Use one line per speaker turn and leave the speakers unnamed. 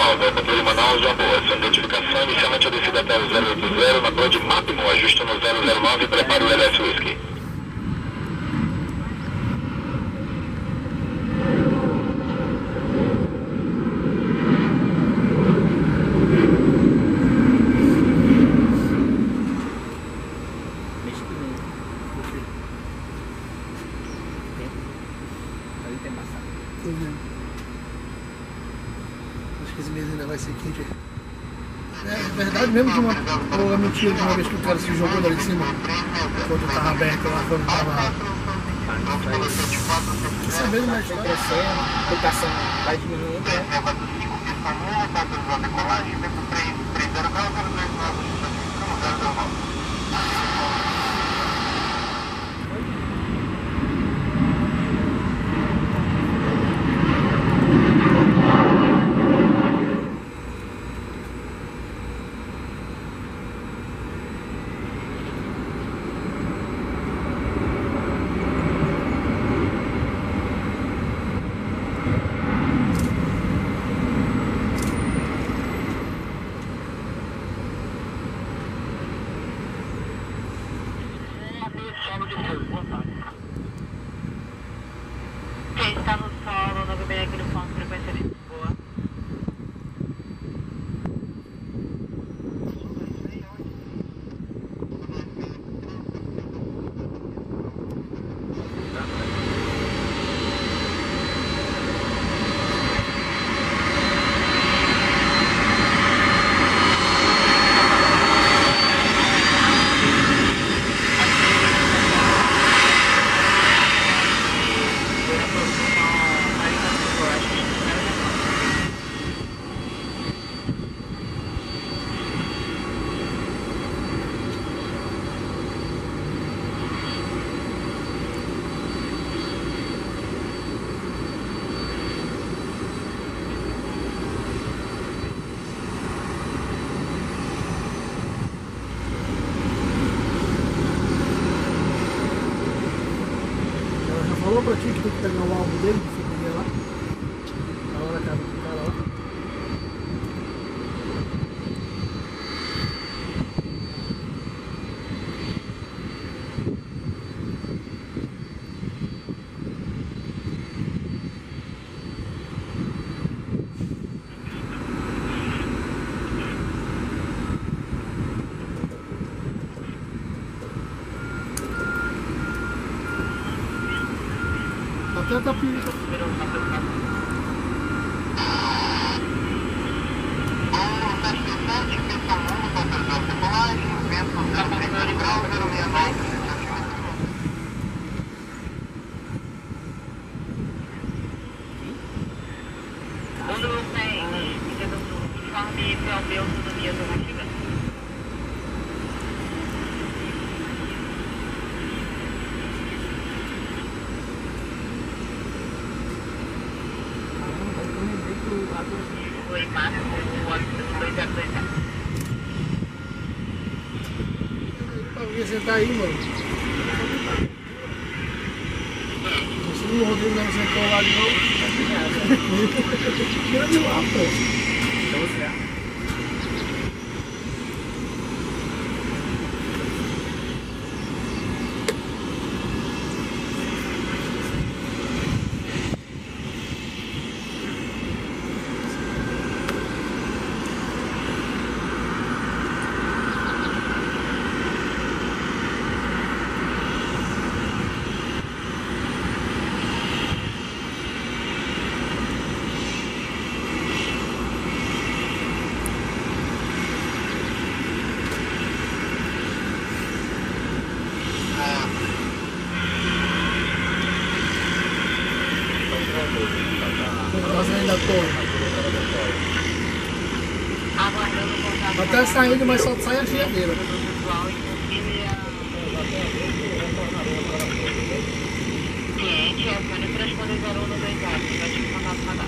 nova, controle Manaus de Amor, Sua identificação inicialmente a descida até o 080 na cor de Mapimo, ajusta no 009 e prepara o LS Whisky.
Esse mês ainda vai ser quente. É verdade mesmo que uma. Ou é mentira que uma vez que o cara se jogou dali de cima, quando tava aberto lá, quando tava. Quer saber mais
crescendo, a aplicação vai diminuindo, né?
Ti que tem que pegar o álbum dele, que ficaria lá. Tá lá na casa do cara lá. Até a
Eu
ia sentar aí, mano. Se o Rodrigo não sentou lá de novo, tira de lá, pô.
Então, será?
Nós ainda tô.
O.
Até saindo, mas só sai a geadeira.
Pessoal e confirme a... Cliente, é o fone transpondedor 1 no 2 vai te mandar radar.